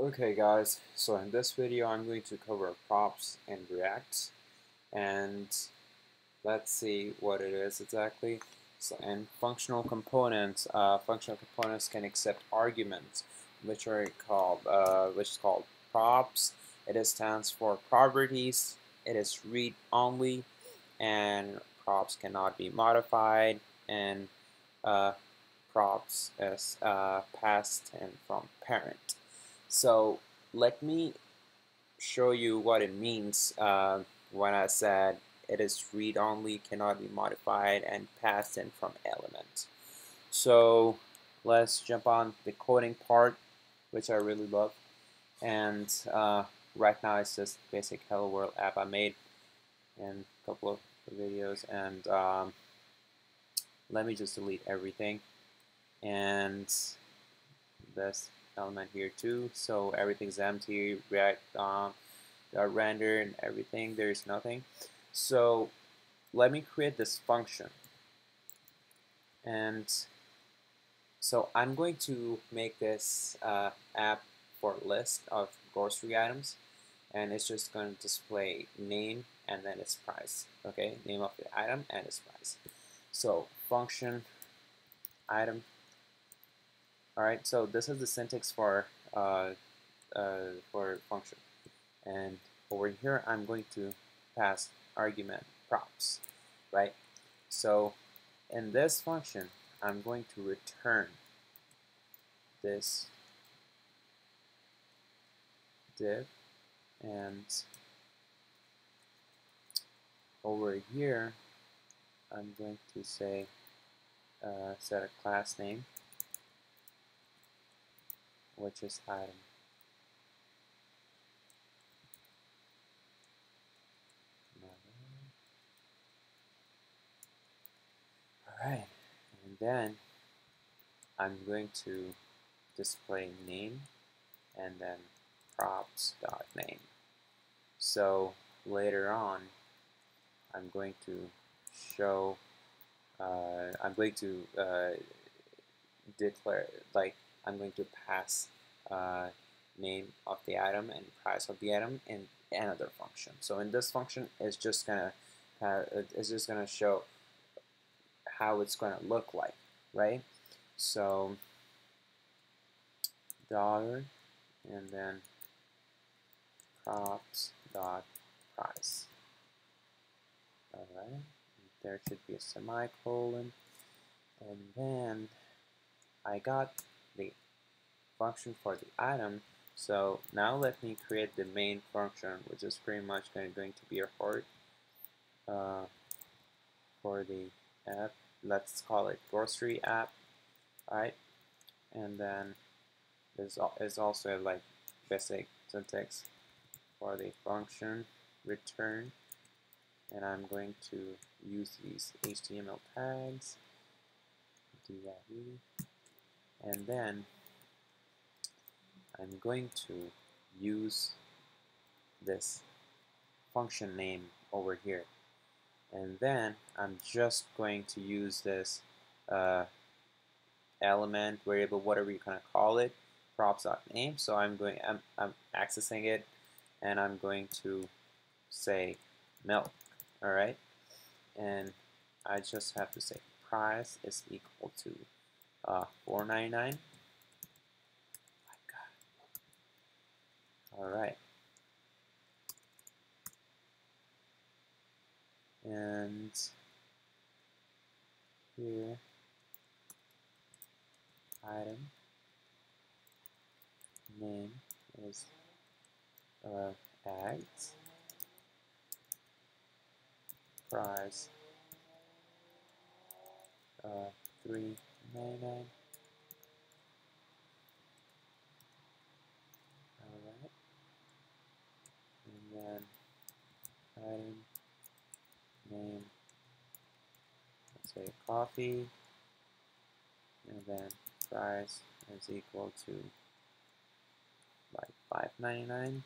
Okay guys, so in this video I'm going to cover props and React and let's see what it is exactly. So in functional components, uh, functional components can accept arguments which are called uh, which is called props. It stands for properties. It is read only and props cannot be modified and uh, props is uh, passed in from parent. So let me show you what it means uh, when I said it is read-only, cannot be modified, and passed in from element. So let's jump on the coding part, which I really love. And uh, right now it's just basic Hello World app I made in a couple of videos. And um, let me just delete everything. And this element here too. So everything's empty, React um, render and everything, there's nothing. So let me create this function. And so I'm going to make this uh, app for list of grocery items and it's just going to display name and then its price okay name of the item and its price so function item Alright, so this is the syntax for uh, uh, for function. And over here, I'm going to pass argument props, right? So in this function, I'm going to return this div and over here I'm going to say uh, set a class name which is item. Alright, and then I'm going to display name and then props dot name. So later on, I'm going to show, uh, I'm going to uh, declare, like, I'm going to pass uh, name of the item and price of the item in another function. So in this function, it's just gonna uh, it's just gonna show how it's gonna look like, right? So dollar and then props dot price. All right, there should be a semicolon, and then I got the function for the item. So now let me create the main function, which is pretty much going, to be a heart uh, for the app. Let's call it grocery app, right? And then there's, there's also like basic syntax for the function return. And I'm going to use these HTML tags, and then I'm going to use this function name over here. And then I'm just going to use this uh, element variable whatever you kind of call it props.name so I'm going I'm, I'm accessing it and I'm going to say milk. Alright? And I just have to say price is equal to uh, 499 all right and here item name is uh, ads price uh, three nine nine. Alright. And then item name let's say coffee and then price is equal to like five ninety nine.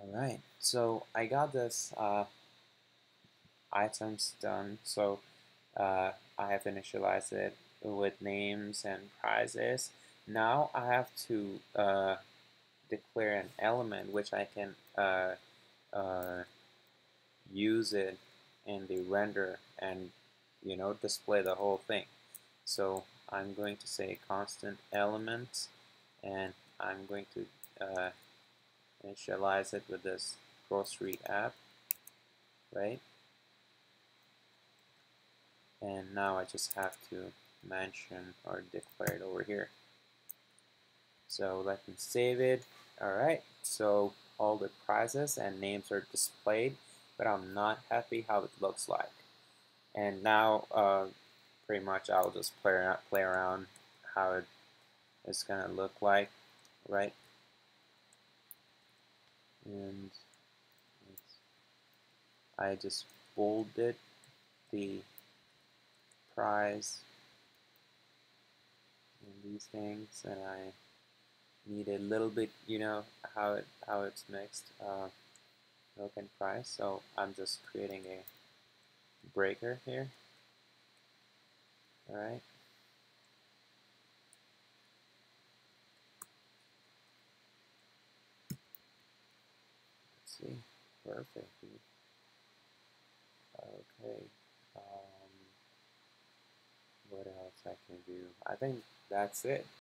Alright, so I got this uh, items done. So uh, I have initialized it with names and prices. Now I have to uh, declare an element which I can uh, uh, use it in the render and you know display the whole thing. So I'm going to say constant element and I'm going to uh, initialize it with this grocery app, right? And now I just have to mention or declare it over here. So let me save it. Alright, so all the prizes and names are displayed, but I'm not happy how it looks like. And now, uh, pretty much I'll just play around, play around how it is going to look like, right? And I just bolded the prize and these things, and I need a little bit, you know, how it how it's mixed, uh, milk and price. So I'm just creating a breaker here. All right. Let's see, perfect. Okay. Um, what else I can do? I think that's it.